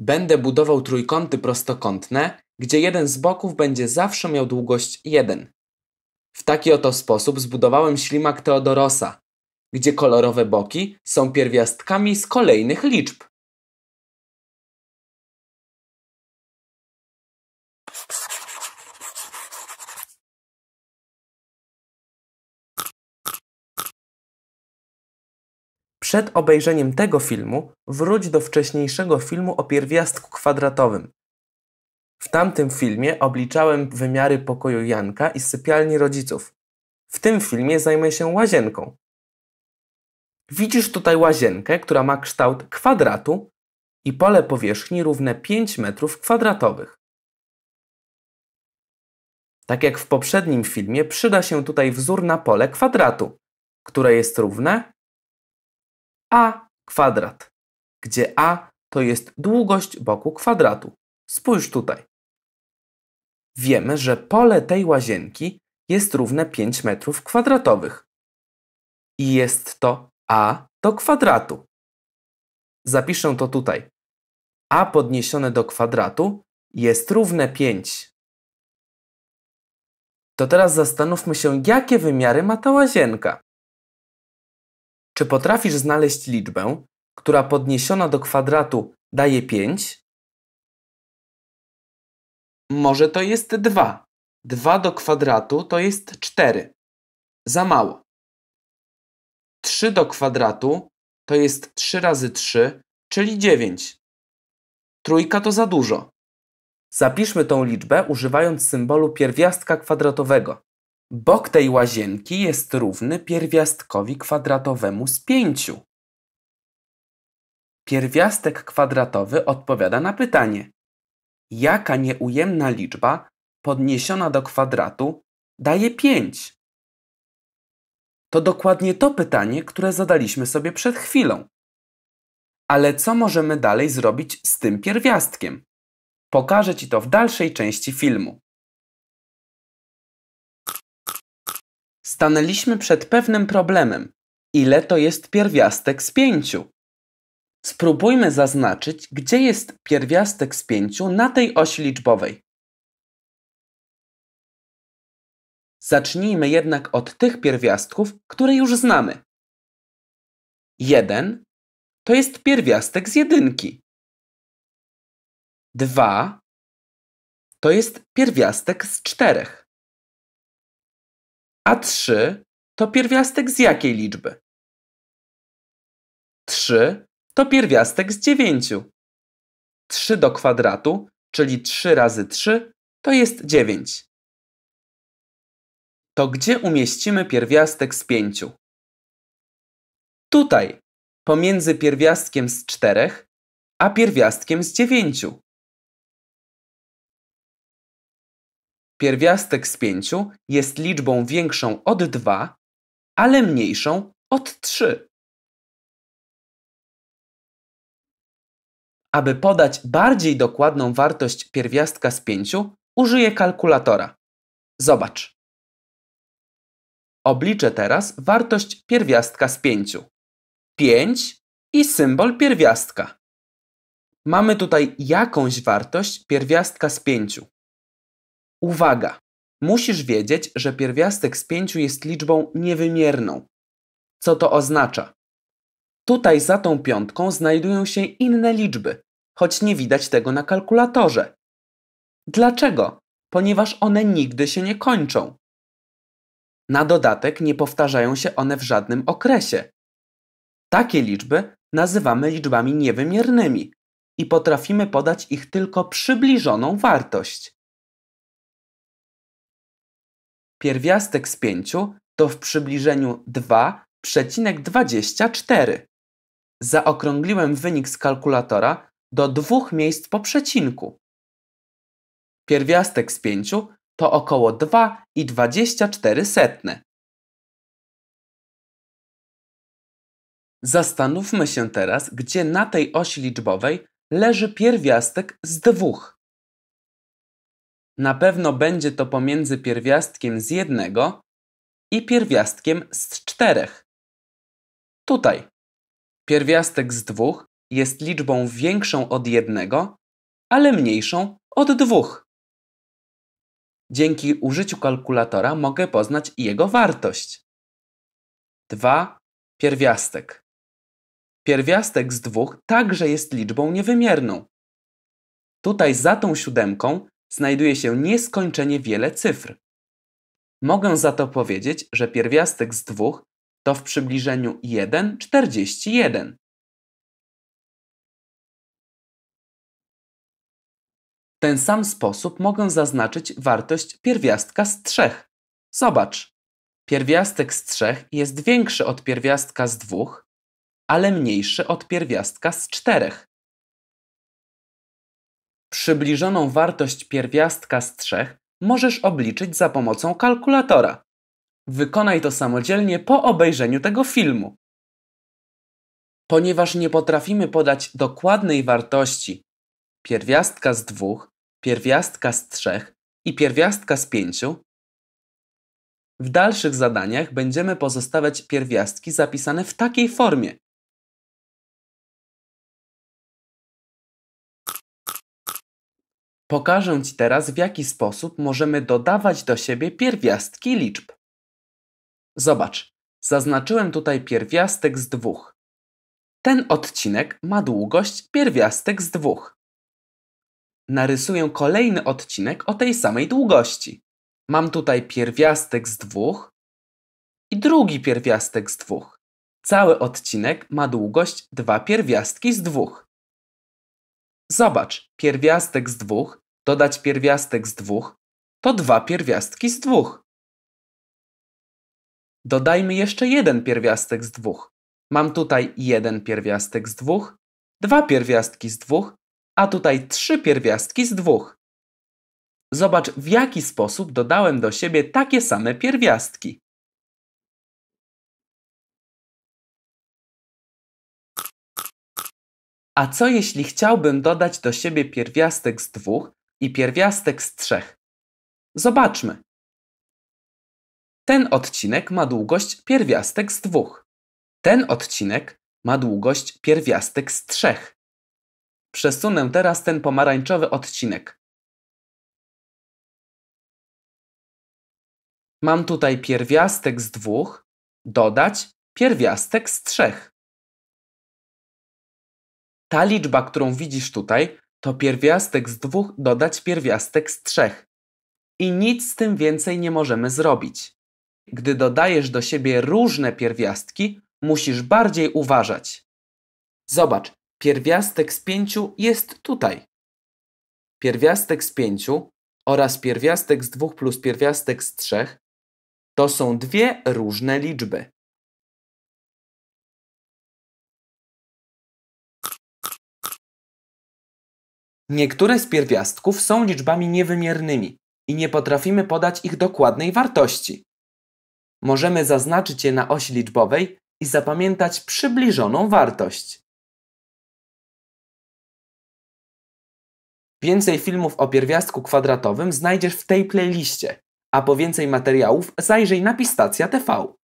Będę budował trójkąty prostokątne, gdzie jeden z boków będzie zawsze miał długość 1. W taki oto sposób zbudowałem ślimak Teodorosa, gdzie kolorowe boki są pierwiastkami z kolejnych liczb. Przed obejrzeniem tego filmu wróć do wcześniejszego filmu o pierwiastku kwadratowym. W tamtym filmie obliczałem wymiary pokoju Janka i sypialni rodziców. W tym filmie zajmę się łazienką. Widzisz tutaj łazienkę, która ma kształt kwadratu i pole powierzchni równe 5 m2. Tak jak w poprzednim filmie, przyda się tutaj wzór na pole kwadratu, które jest równe a kwadrat, gdzie a to jest długość boku kwadratu. Spójrz tutaj. Wiemy, że pole tej łazienki jest równe 5 metrów kwadratowych. I jest to a do kwadratu. Zapiszę to tutaj. a podniesione do kwadratu jest równe 5. To teraz zastanówmy się, jakie wymiary ma ta łazienka. Czy potrafisz znaleźć liczbę, która podniesiona do kwadratu daje 5? Może to jest 2. 2 do kwadratu to jest 4. Za mało. 3 do kwadratu to jest 3 razy 3, czyli 9. Trójka to za dużo. Zapiszmy tą liczbę używając symbolu pierwiastka kwadratowego. Bok tej łazienki jest równy pierwiastkowi kwadratowemu z pięciu. Pierwiastek kwadratowy odpowiada na pytanie, jaka nieujemna liczba podniesiona do kwadratu daje 5? To dokładnie to pytanie, które zadaliśmy sobie przed chwilą. Ale co możemy dalej zrobić z tym pierwiastkiem? Pokażę Ci to w dalszej części filmu. Stanęliśmy przed pewnym problemem. Ile to jest pierwiastek z pięciu? Spróbujmy zaznaczyć, gdzie jest pierwiastek z pięciu na tej osi liczbowej. Zacznijmy jednak od tych pierwiastków, które już znamy. 1 to jest pierwiastek z jedynki. 2 to jest pierwiastek z czterech. A 3 to pierwiastek z jakiej liczby? 3 to pierwiastek z 9. 3 do kwadratu, czyli 3 razy 3 to jest 9. To gdzie umieścimy pierwiastek z 5? Tutaj, pomiędzy pierwiastkiem z 4 a pierwiastkiem z 9. Pierwiastek z 5 jest liczbą większą od 2, ale mniejszą od 3. Aby podać bardziej dokładną wartość pierwiastka z 5, użyję kalkulatora. Zobacz. Obliczę teraz wartość pierwiastka z 5. 5 i symbol pierwiastka. Mamy tutaj jakąś wartość pierwiastka z 5. Uwaga! Musisz wiedzieć, że pierwiastek z pięciu jest liczbą niewymierną. Co to oznacza? Tutaj za tą piątką znajdują się inne liczby, choć nie widać tego na kalkulatorze. Dlaczego? Ponieważ one nigdy się nie kończą. Na dodatek nie powtarzają się one w żadnym okresie. Takie liczby nazywamy liczbami niewymiernymi i potrafimy podać ich tylko przybliżoną wartość. Pierwiastek z 5 to w przybliżeniu 2,24. Zaokrągliłem wynik z kalkulatora do dwóch miejsc po przecinku. Pierwiastek z 5 to około 2,24. Zastanówmy się teraz, gdzie na tej osi liczbowej leży pierwiastek z dwóch. Na pewno będzie to pomiędzy pierwiastkiem z jednego i pierwiastkiem z czterech. Tutaj pierwiastek z dwóch jest liczbą większą od jednego, ale mniejszą od dwóch. Dzięki użyciu kalkulatora mogę poznać jego wartość. 2 pierwiastek. Pierwiastek z dwóch także jest liczbą niewymierną. Tutaj za tą siódemką znajduje się nieskończenie wiele cyfr. Mogę za to powiedzieć, że pierwiastek z dwóch to w przybliżeniu 1,41. W ten sam sposób mogę zaznaczyć wartość pierwiastka z trzech. Zobacz, pierwiastek z trzech jest większy od pierwiastka z dwóch, ale mniejszy od pierwiastka z czterech. Przybliżoną wartość pierwiastka z trzech możesz obliczyć za pomocą kalkulatora. Wykonaj to samodzielnie po obejrzeniu tego filmu. Ponieważ nie potrafimy podać dokładnej wartości pierwiastka z dwóch, pierwiastka z trzech i pierwiastka z pięciu, w dalszych zadaniach będziemy pozostawiać pierwiastki zapisane w takiej formie. Pokażę Ci teraz, w jaki sposób możemy dodawać do siebie pierwiastki liczb. Zobacz, zaznaczyłem tutaj pierwiastek z dwóch. Ten odcinek ma długość pierwiastek z dwóch. Narysuję kolejny odcinek o tej samej długości. Mam tutaj pierwiastek z dwóch i drugi pierwiastek z dwóch. Cały odcinek ma długość dwa pierwiastki z dwóch. Zobacz, pierwiastek z dwóch dodać pierwiastek z dwóch to dwa pierwiastki z dwóch. Dodajmy jeszcze jeden pierwiastek z dwóch. Mam tutaj jeden pierwiastek z dwóch, dwa pierwiastki z dwóch, a tutaj trzy pierwiastki z dwóch. Zobacz, w jaki sposób dodałem do siebie takie same pierwiastki. A co jeśli chciałbym dodać do siebie pierwiastek z dwóch i pierwiastek z trzech? Zobaczmy. Ten odcinek ma długość pierwiastek z dwóch. Ten odcinek ma długość pierwiastek z trzech. Przesunę teraz ten pomarańczowy odcinek. Mam tutaj pierwiastek z dwóch, dodać pierwiastek z trzech. Ta liczba, którą widzisz tutaj, to pierwiastek z dwóch dodać pierwiastek z trzech. I nic z tym więcej nie możemy zrobić. Gdy dodajesz do siebie różne pierwiastki, musisz bardziej uważać. Zobacz, pierwiastek z pięciu jest tutaj. Pierwiastek z pięciu oraz pierwiastek z dwóch plus pierwiastek z trzech to są dwie różne liczby. Niektóre z pierwiastków są liczbami niewymiernymi i nie potrafimy podać ich dokładnej wartości. Możemy zaznaczyć je na osi liczbowej i zapamiętać przybliżoną wartość. Więcej filmów o pierwiastku kwadratowym znajdziesz w tej playliście, a po więcej materiałów zajrzyj na Pistacja TV.